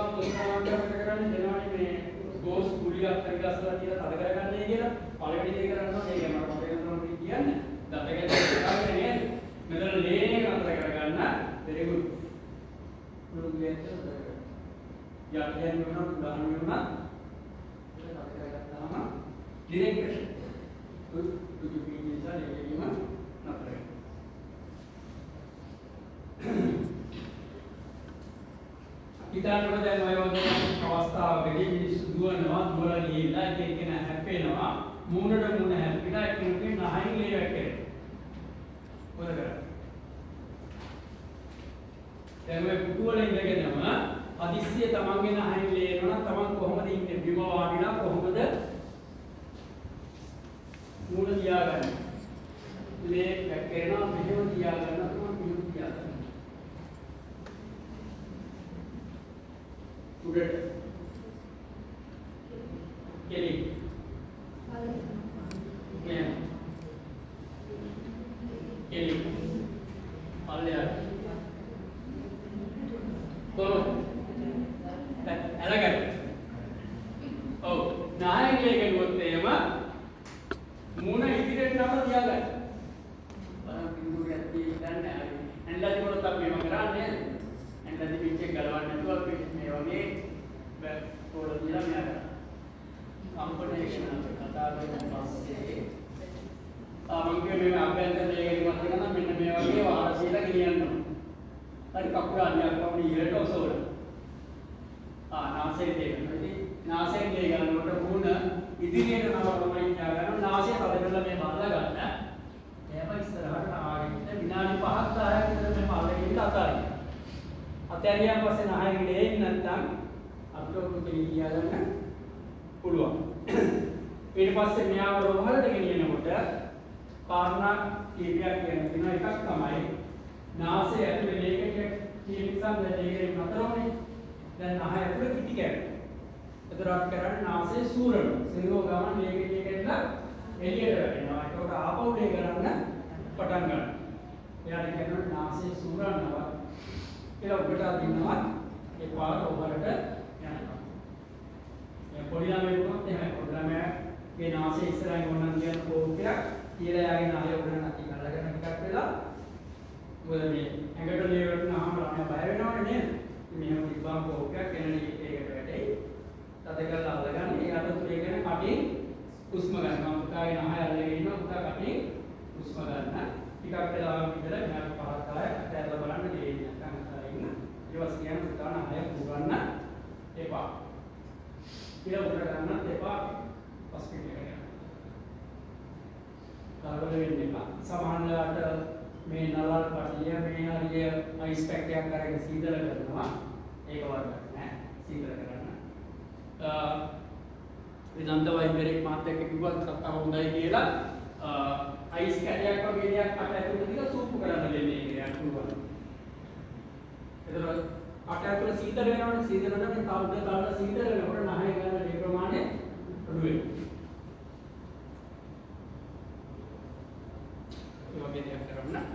ගමන් තොස්නාවන්ට කරන්නේ දෙනවනේ මේ ගෝස් කුලියක් හරි ගස්සලා තියලා තද කරගන්නේ කියලා. පළවෙනි දේ කරනවා ඒක මම මතක කරනවා කියන්නේ. දත ගැටේ නේද? මෙතන ලේන එක නතර කරගන්න very good. මුළු කරගන්න. යටියන් වෙනවා ගහන වෙනවා. ඒක නතර කරගත්තාම direct හිතන්නකො දැන් ඔය වගේ අවස්ථාවකදී මිනිස්සු දුවනවා දුවලා ගිහිල්ලා එක එකන හැප්පෙනවා මූණට මූණ හැප්පිලා එකිනෙකගේ නහයින් ලේ වැක්කේ. මොකද කරන්නේ? දැන් ඔය පුටු වල ඉඳගෙනම හදිස්සිය තමන්ගේ නහයින් ලේ එනවා නම් තමන් කොහොමද ඉන්නේ බිම වාඩිලා කොහොමද මූණ තියාගන්නේ? ලේ වැක්කේනවා මෙහෙම තියාගන්න තමන් स्टूडेंट के लिए ऑल लेयर හරි කකුල අනියක් වගේ ඉහළට ඔසවන. ආ නාසයෙන් දෙන්න. ඉතින් නාසයෙන් දෙය ගන්නකොට මුණ ඉදිරියට නවරමයි තියාගන්න නාසය තද කරලා මේ බල්ලා ගන්න. එහෙම ඉස්සරහට නාගෙන විනාඩි 5ක් 10ක් විතර මේ බල්ලා අතාරින්න. අතෑරියන් පස්සේ නහයෙන් දෙන්නේ නැත්නම් අපිට උඩ ගෙනියන්න පුළුවන්. ඊට පස්සේ මෙයාව රෝහලට ගෙනියනකොට කාරණා කීපයක් කියන තියෙනවා එකක් තමයි නාසය ඇතුලේ ලේකෙට තියෙන නිසා දැන් ලේකෙ නතරුනේ. දැන් නහය ඇතුලේ පිටි කැවෙනවා. එතරම් කරන්නේ නාසය සූරනවා. සිරුව ගමන් ලේකෙ ලේකෙන්න එළියට වැටෙනවා. ඒකට ආපහු ලේ කරන්න පටන් ගන්නවා. එයාට කියනවා නාසය සූරනවා. කියලා උඩට අදින්නවා. ඒ පාර ඔබලට යනවා. මේ පොඩි ළමයෙක් වුණත් එහෙමයි පොඩි ළමයාගේ නාසය ඉස්සරහින් ඕනනම් කියන කෝපයක් කියලා යාගේ නාසය උඩ නැති අල්ලගෙන ටිකක් වෙලා මොකද මේ ඇඟට ලේ වටුනහම ළමයා බය වෙනවනේ නේද? මෙහෙම තිබ්බම කෝපයක් එන ඒකට වැටෙයි. තද කරලා අල්ලගන්න. ඒ අත තුලේ කියන කටින් හුස්ම ගන්නවා. පුතාගේ නහය අල්ලගෙන ඉන්නවා. පුතා කටින් හුස්ම ගන්න. ටිකක් වෙලාවක් විතර මෙයාට පහක් ආය අතහැරලා බලන්න දෙන්නේ නැත්නම් අතරින්. ඊට පස්සේ කියන පුතා නහය පුරන්න එපා. කියලා උඩ ගන්නත් එපා හොස්පිටල් එකට යන්න. කලබල වෙන්න එපා. සමහරවිට මේ නලල් පටිය මේ හරිය අයිස් පැක්කයක් කරගෙන සීතල කරනවා. ඒක වරදක් නෑ සීතල කරන්න. විදන්ත වෛද්‍යරෙක් මාත් එක්ක කිව්වා කතාව හොඳයි කියලා. අයිස් කැටයක් වගේ දෙයක් අට ඇතුළේ ටික සූපු කරන්න දෙන්නේ කියලා කිව්වා එතකොට අට ඇතුළේ සීතල වෙනවනේ සීතල වෙනකොට තවද තවද සීතල වෙනකොට නහය ගන්න මේ ප්‍රමාණය අඩු වෙනවා. jadi akhirat menang.